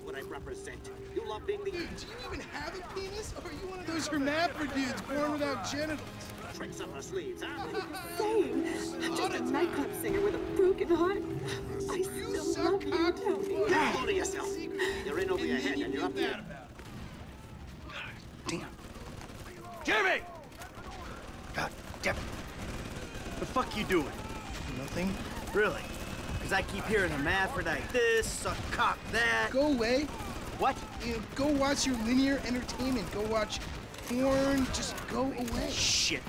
love what I represent. You love being the Dude, do you even have a penis? Or are you one of those hermaphrodites born without genitals? tricks up our sleeves, huh? Insane. I'm just a nightclub singer with a broken heart. I You still suck love you, cock Tony. before- Hold to yourself. You're in over your And then head you and you're feel up here. bad about it. Damn. Jimmy! God damn it. The fuck you doing? Nothing. Really? Because I keep hearing hermaphrodite this, suck cock that. Go away. What? You know, go watch your linear entertainment. Go watch porn. Just go away. Shit.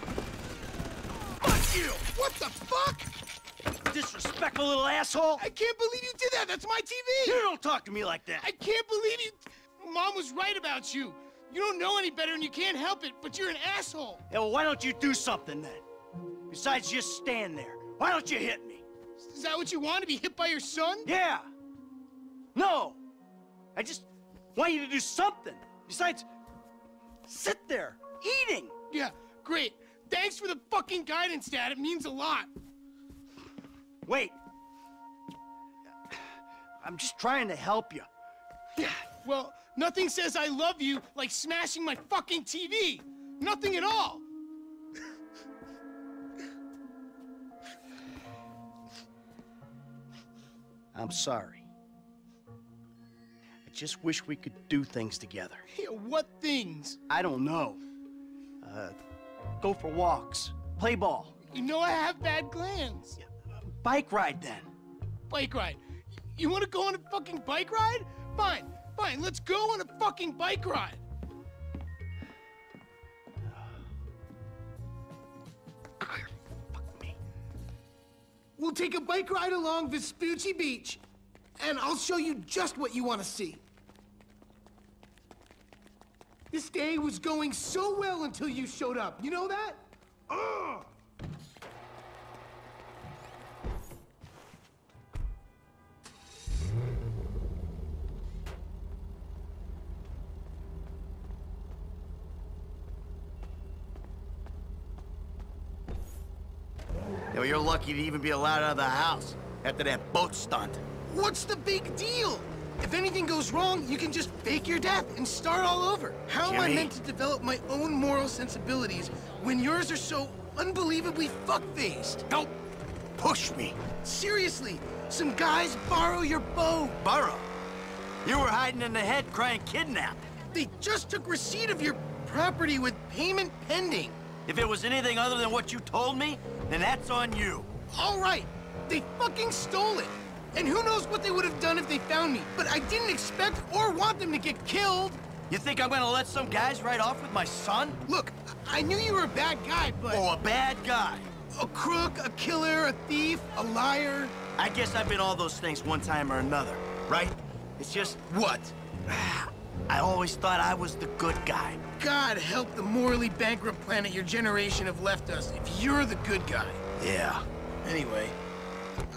Fuck you! What the fuck? Disrespectful little asshole! I can't believe you did that. That's my TV. You don't talk to me like that! I can't believe you. Mom was right about you. You don't know any better and you can't help it, but you're an asshole. Yeah, well, why don't you do something then? Besides just stand there. Why don't you hit me? Is that what you want to be hit by your son? Yeah! No! I just want you to do something. Besides, sit there, eating! Yeah, great. Thanks for the fucking guidance, Dad. It means a lot. Wait. I'm just trying to help you. Well, nothing says I love you like smashing my fucking TV. Nothing at all. I'm sorry. I just wish we could do things together. Yeah, what things? I don't know. Uh, go for walks, play ball, You know I have bad glands. bike ride then. Bike ride. You want to go on a fucking bike ride? Fine, fine. Let's go on a fucking bike ride. We'll take a bike ride along Vespucci Beach, and I'll show you just what you want to see. This day was going so well until you showed up. You know that? Ugh! You're lucky to even be allowed out of the house after that boat stunt. What's the big deal? If anything goes wrong, you can just fake your death and start all over. How am I meant to develop my own moral sensibilities when yours are so unbelievably fuck-faced? Don't push me. Seriously, some guys borrow your boat. Borrow? You were hiding in the head crying kidnapped. They just took receipt of your property with payment pending. If it was anything other than what you told me, then that's on you. All right, they fucking stole it. And who knows what they would have done if they found me. But I didn't expect or want them to get killed. You think I'm gonna let some guys ride off with my son? Look, I knew you were a bad guy, but... Oh, a bad guy. A crook, a killer, a thief, a liar. I guess I've been all those things one time or another, right? It's just, What? I always thought I was the good guy. God help the morally bankrupt planet your generation have left us if you're the good guy. Yeah. Anyway,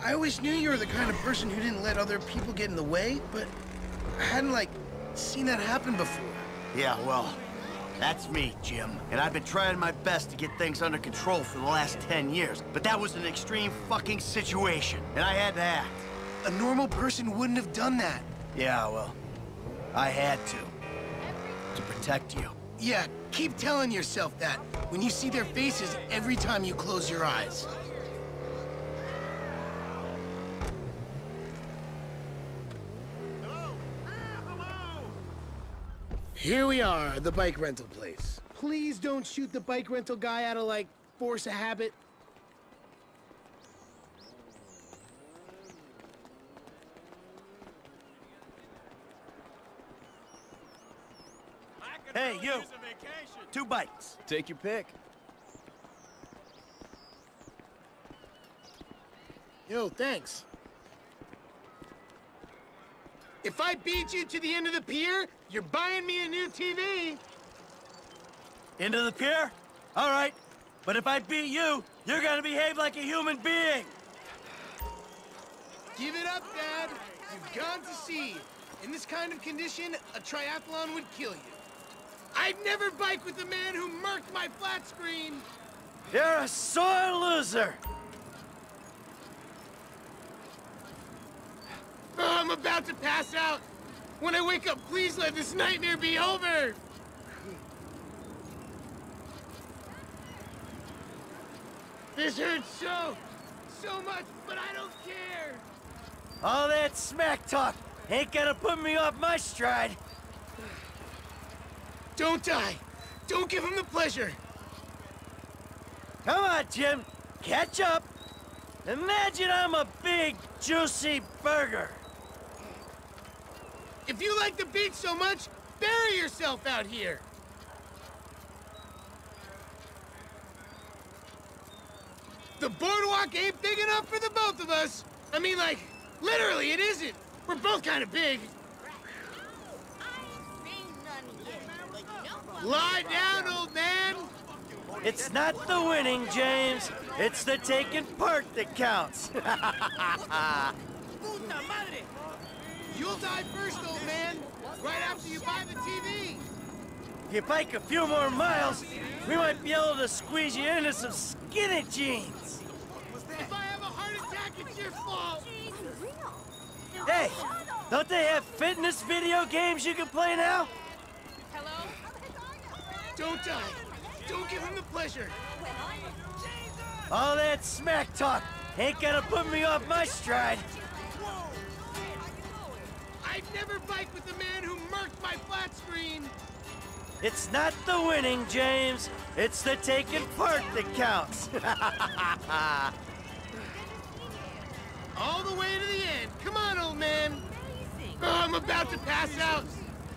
I always knew you were the kind of person who didn't let other people get in the way, but I hadn't, like, seen that happen before. Yeah, well, that's me, Jim. And I've been trying my best to get things under control for the last 10 years. But that was an extreme fucking situation, and I had to act. A normal person wouldn't have done that. Yeah, well, I had to. To protect you. Yeah, keep telling yourself that when you see their faces every time you close your eyes. Here we are, the bike rental place. Please don't shoot the bike rental guy out of, like, force of habit. Hey, you! Two bikes. Take your pick. Yo, thanks. If I beat you to the end of the pier, you're buying me a new TV. Into the pier? All right. But if I beat you, you're gonna behave like a human being. Give it up, Dad. You've gone to sea. In this kind of condition, a triathlon would kill you. I'd never bike with the man who murked my flat screen! You're a sore loser! Oh, I'm about to pass out! When I wake up, please let this nightmare be over! This hurts so, so much, but I don't care! All that smack talk ain't gonna put me off my stride! Don't die. Don't give him the pleasure. Come on, Jim. Catch up. Imagine I'm a big, juicy burger. If you like the beach so much, bury yourself out here. The boardwalk ain't big enough for the both of us. I mean, like, literally, it isn't. We're both kind of big. Lie down, old man. It's not the winning, James. It's the taking part that counts. You'll die first, old man. Right after you buy the TV. If you bike a few more miles, we might be able to squeeze you into some skinny jeans. If I have a heart attack, it's your fault. Hey, don't they have fitness video games you can play now? Don't die. Don't give him the pleasure. All that smack talk ain't gonna put me off my stride. I'd never bike with the man who murked my flat screen. It's not the winning, James. It's the taking part that counts. All the way to the end. Come on, old man. Oh, I'm about to pass out.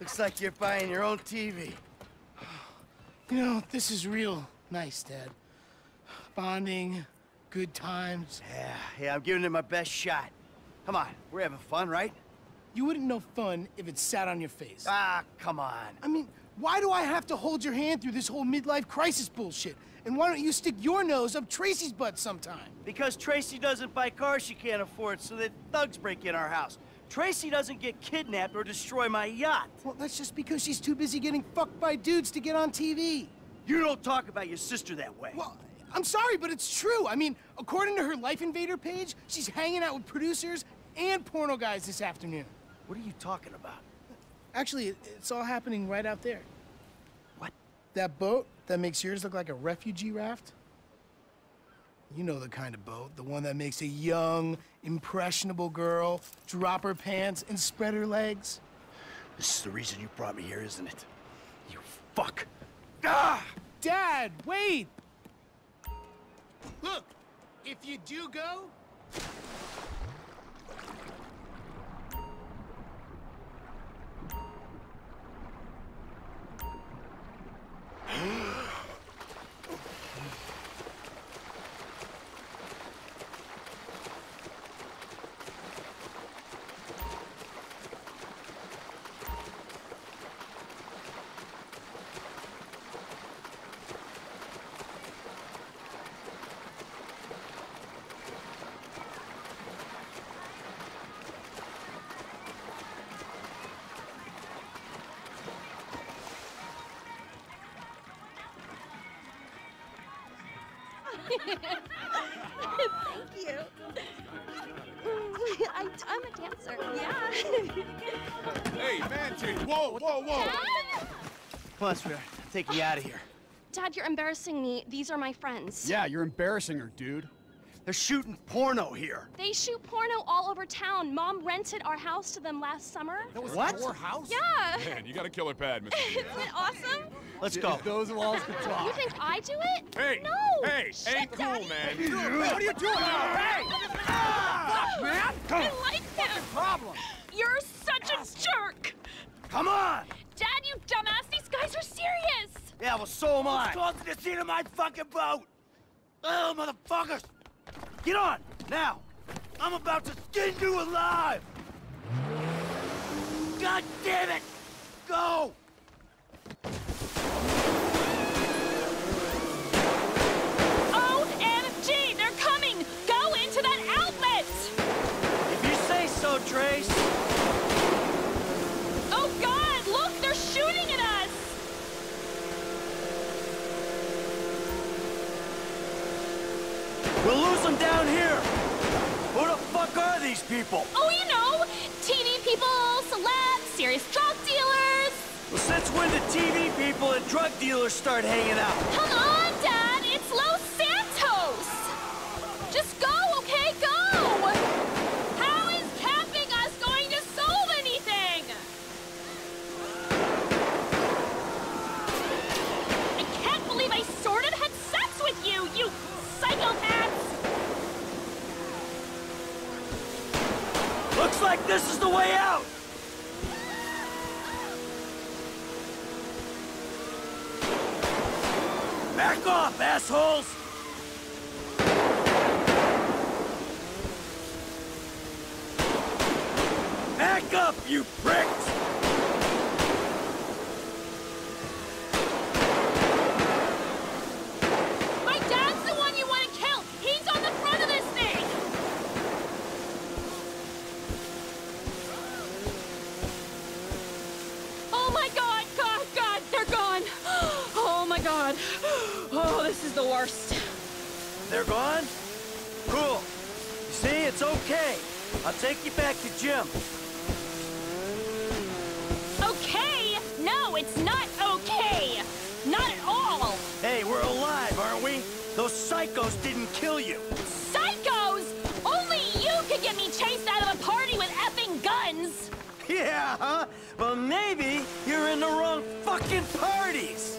Looks like you're buying your own TV. You know, this is real nice, Dad. Bonding, good times. Yeah, yeah, I'm giving it my best shot. Come on, we're having fun, right? You wouldn't know fun if it sat on your face. Ah, come on. I mean, why do I have to hold your hand through this whole midlife crisis bullshit? And why don't you stick your nose up Tracy's butt sometime? Because Tracy doesn't buy cars she can't afford so that thugs break in our house. Tracy doesn't get kidnapped or destroy my yacht. Well, that's just because she's too busy getting fucked by dudes to get on TV. You don't talk about your sister that way. Well, I'm sorry, but it's true. I mean, according to her Life Invader page, she's hanging out with producers and porno guys this afternoon. What are you talking about? Actually, it's all happening right out there. What? That boat that makes yours look like a refugee raft? You know the kind of boat, the one that makes a young, impressionable girl drop her pants and spread her legs. This is the reason you brought me here, isn't it? You fuck. Ah! Dad, wait! Look, if you do go, Thank you. I, I'm a dancer. Yeah. Hey, Mantis! Whoa, whoa, whoa! Dad? Come on, sweetheart. I'm taking you out of here. Dad, you're embarrassing me. These are my friends. Yeah, you're embarrassing her, dude. They're shooting porno here. They shoot porno all over town. Mom rented our house to them last summer. That was What? your house? Yeah. Man, you got a killer pad, Mr. Isn't it awesome? Let's go. Those walls can talk. You think I do it? Hey! No. Hey! Shit, ain't cool, man. what are you doing? Hey! Fuck, man! Come I like him. Problem. You're such a jerk. Come on! Dad, you dumbass. These guys are serious. Yeah, well, so am I. Close to the seat of my fucking boat! Oh, motherfuckers! Get on, now! I'm about to skin you alive! God damn it! Go! People? Oh, you know, TV people, celebs, serious drug dealers. Well, since when did TV people and drug dealers start hanging out? Come on, Dad, this is the way out. Back off, assholes! Back up, you pricks! My dad's the one you want to kill! He's on the front of this thing! Oh my god, god, god, they're gone! Oh my god. Oh, this is the worst. They're gone? Cool. You see, it's okay. I'll take you back to Jim. Okay? No, it's not okay! Not at all! Hey, we're alive, aren't we? Those psychos didn't kill you. Psychos! Only you could get me chased out of a party with effing guns! Yeah, huh? Well, maybe you're in the wrong fucking parties.